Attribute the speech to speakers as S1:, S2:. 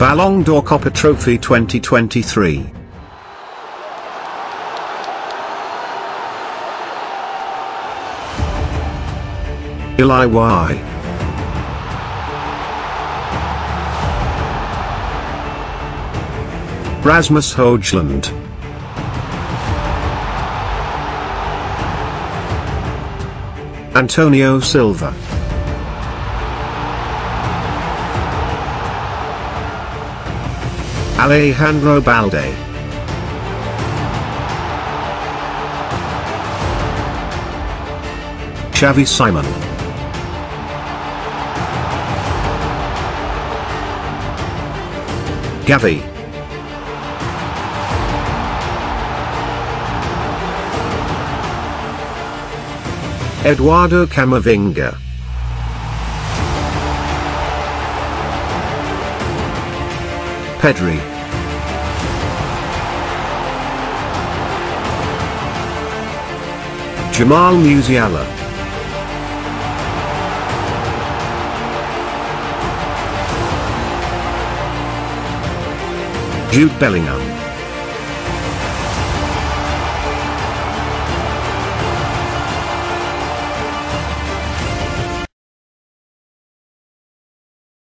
S1: Ballon d'Or Kopa Trophy 2023. Eli Y. Rasmus Højlund. Antonio Silva. Alejandro Balde. Xavi Simon. Gavi. Eduardo Camavinga. Pedri. Jamal Musiala. Jude Bellingham.